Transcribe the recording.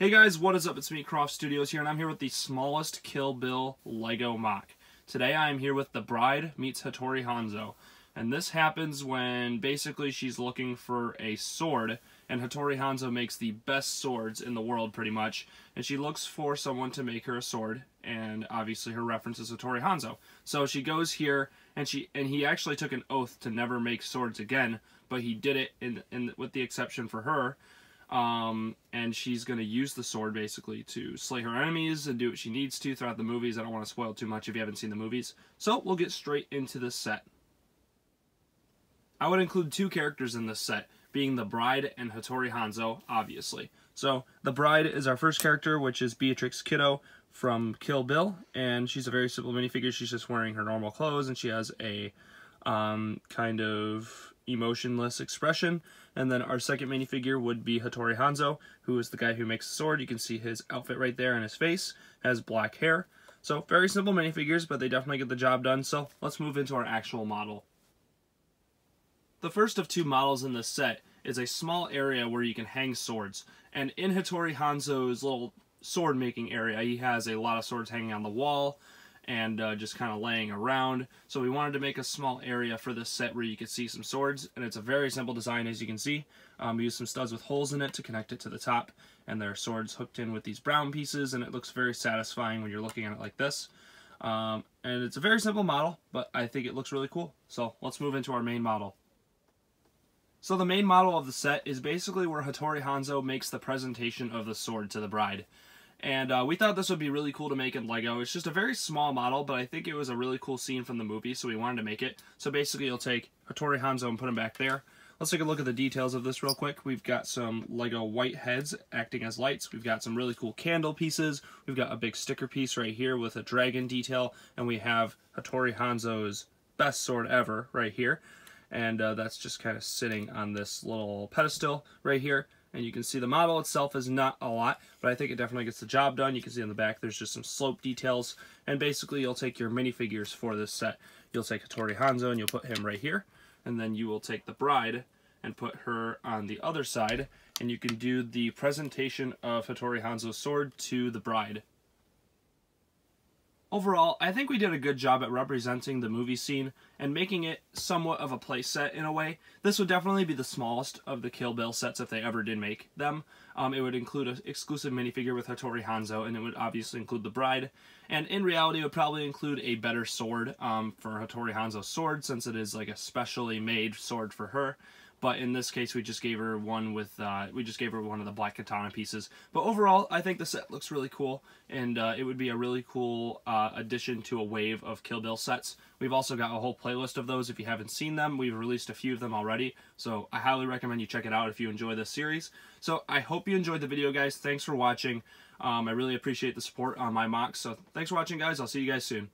Hey guys, what is up? It's me, Croff Studios here, and I'm here with the smallest Kill Bill Lego MOC. Today I am here with the bride meets Hattori Hanzo. And this happens when basically she's looking for a sword, and Hattori Hanzo makes the best swords in the world pretty much, and she looks for someone to make her a sword, and obviously her reference is Hattori Hanzo. So she goes here, and she and he actually took an oath to never make swords again, but he did it in, in with the exception for her, um, and she's going to use the sword basically to slay her enemies and do what she needs to throughout the movies. I don't want to spoil too much if you haven't seen the movies. So we'll get straight into the set. I would include two characters in this set, being the bride and Hattori Hanzo, obviously. So the bride is our first character, which is Beatrix Kiddo from Kill Bill, and she's a very simple minifigure. She's just wearing her normal clothes, and she has a um, kind of emotionless expression. And then our second minifigure would be Hattori Hanzo, who is the guy who makes the sword. You can see his outfit right there and his face, has black hair. So very simple minifigures, but they definitely get the job done. So let's move into our actual model. The first of two models in this set is a small area where you can hang swords. And in Hattori Hanzo's little sword making area, he has a lot of swords hanging on the wall and uh, just kind of laying around. So we wanted to make a small area for this set where you could see some swords, and it's a very simple design as you can see. Um, we used some studs with holes in it to connect it to the top, and there are swords hooked in with these brown pieces, and it looks very satisfying when you're looking at it like this. Um, and it's a very simple model, but I think it looks really cool. So let's move into our main model. So the main model of the set is basically where Hattori Hanzo makes the presentation of the sword to the bride. And uh, we thought this would be really cool to make in Lego. It's just a very small model, but I think it was a really cool scene from the movie, so we wanted to make it. So basically, you'll take Hattori Hanzo and put him back there. Let's take a look at the details of this real quick. We've got some Lego white heads acting as lights. We've got some really cool candle pieces. We've got a big sticker piece right here with a dragon detail. And we have Hattori Hanzo's best sword ever right here. And uh, that's just kind of sitting on this little pedestal right here and you can see the model itself is not a lot, but I think it definitely gets the job done. You can see on the back there's just some slope details, and basically you'll take your minifigures for this set. You'll take Hattori Hanzo and you'll put him right here, and then you will take the bride and put her on the other side, and you can do the presentation of Hattori Hanzo's sword to the bride. Overall, I think we did a good job at representing the movie scene and making it somewhat of a playset in a way. This would definitely be the smallest of the Kill Bill sets if they ever did make them. Um, it would include an exclusive minifigure with Hattori Hanzo, and it would obviously include the bride. And in reality, it would probably include a better sword um, for Hattori Hanzo's sword, since it is like a specially made sword for her but in this case we just gave her one with uh, we just gave her one of the black katana pieces. But overall I think the set looks really cool and uh, it would be a really cool uh, addition to a wave of Kill Bill sets. We've also got a whole playlist of those if you haven't seen them. We've released a few of them already so I highly recommend you check it out if you enjoy this series. So I hope you enjoyed the video guys. Thanks for watching. Um, I really appreciate the support on my MOCs so thanks for watching guys. I'll see you guys soon